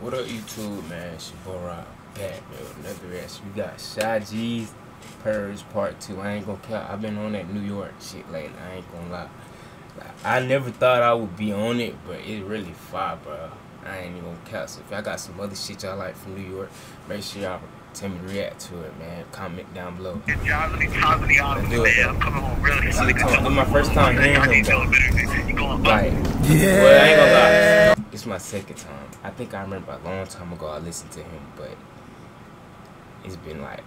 What up, YouTube, man? It's your boy Rob back, man, with another reaction. We got Sha Gz Purge Part 2. I ain't gonna count. I've been on that New York shit lately. I ain't gonna lie. Like, I never thought I would be on it, but it really fire, bro. I ain't even gonna count. So if y'all got some other shit y'all like from New York, make sure y'all tell me to react to it, man. Comment down below. Y'all really positive y'all Let's do it, man. I'm coming home really This really is this my first time hearing him, though. Like, yeah. well, I ain't gonna lie. It's my second time. I think I remember a long time ago I listened to him, but it's been like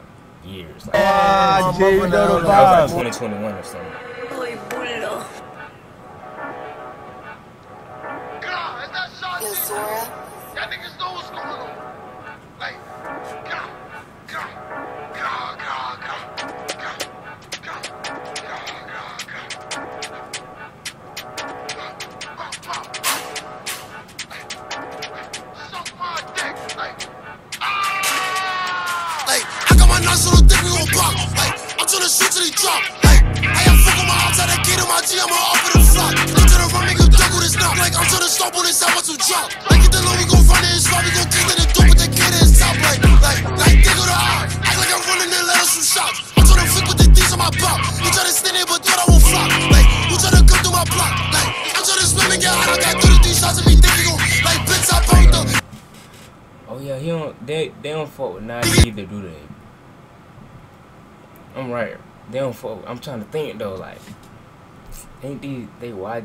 years. Like, Ah, Jay, you know the that was like 2021 or something. I my nice little dick, we gon' pop. Like, I'm tryna shoot till he drop. Like, I am fucking my outside that gate on my G, I'ma up in the flop. Look to the run, make him duck with his knock. Like, I'm tryna stop on this side, about to drop. Like, get the low, we gon' run in his spot, we gon' kick to the door, but the kid is top. Like, like, like, dig with the eye. Act like I'm running and let us some shots. I'm tryna flick with the D's on my pop. You tryna stand there, but thought I won't flop. Like, you tryna come through my block. Like, I'm tryna swim and get hot. I got 33 shots in me, think we like, bitch, I pumped up. Oh yeah, he don't. They they don't fuck with Nas either, do they? I'm right. They don't fuck. I'm trying to think though. Like, ain't these they why?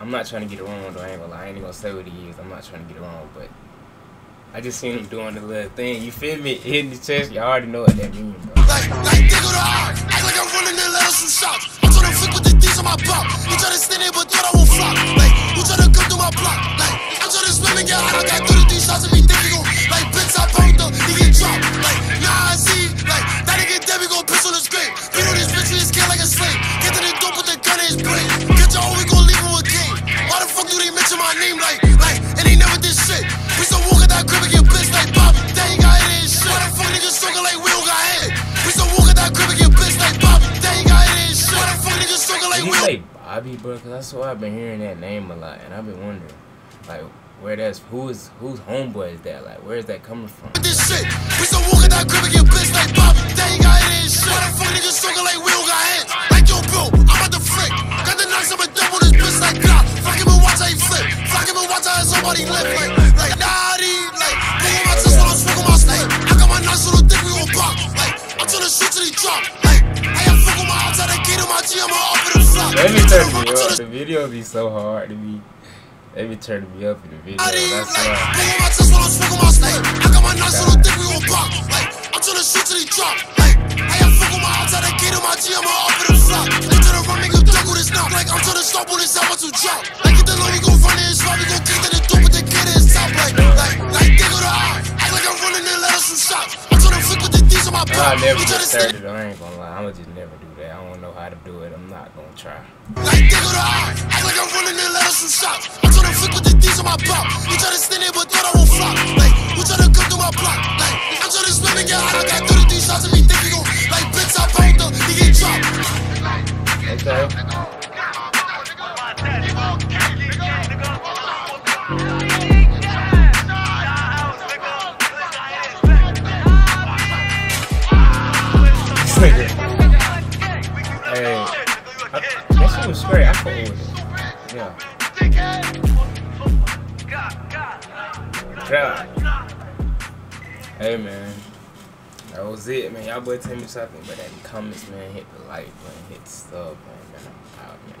I'm not trying to get it wrong though. I ain't gonna lie. I ain't gonna say what he is. I'm not trying to get it wrong, but I just seen him doing the little thing. You feel me? Hitting the chest. You all already know what that means. Like, like, dig the eye. Act like I'm running and let some shots. I'm tryna flick with the D's on my pop. You tryna stand there, but thought I won't flop. Like, you tryna come say Bobby, bro? Cause I swear I've been hearing that name a lot, and I've been wondering, like, where that's who is whose homeboy is that? Like, where is that coming from? this shit. We still walk at that crib and get bitch like Bobby. They ain't got in shit. Why the fuck niggas talking like we don't got heads? Like yo, bro, I'm at the flick. Got the knives, I'm a double this bitch like God. Fuck him and watch how he flip. Fuck him and watch how somebody live. Like, like, naughty. Like, pull on my chest while I'm smoking my snake. I got my nice little dick, we gon' pop. Like, I'm tryna shoot till he drop. Like, I am fucking my outside that gate on my G, I'ma up in the flop. Let me turn me up. The video be so hard to me. Be turning me up in the video. That's Like, why. pull on my chest while I'm smoking my snake. I got my nice little dick, we gon' pop. Like, I'm tryna shoot till he drop. Like, I am fucking my outside that gate on my G, I'ma up in the flop. You tryna run, make him duck with his knock. Like, I'm tryna stop on his side, about to drop. Like, get the low, we gon' run in his spot, we gon' kick to the door, but the kid is top. Like, like, like, dig with the eye. Act like I'm running and let us some shots. I'm tryna flick with the D's on my I never get started. I ain't gonna lie. I'ma just never do that. I don't know to do it. I'm not gonna try. Like the eye, act like I'm running and let us some shots. I'm tryna flick with the D's on my pop. Tryna stand there, but thought I flop. Like, tryna come through my block. Like, I'm tryna swim and get hot. I got 33 shots in me, like I he get dropped. Okay. That it. Yeah. Yeah. Hey man, that was it, man. Y'all boy tell me something, but the comments, man, hit the like button, hit the sub, man. man I'm out, man.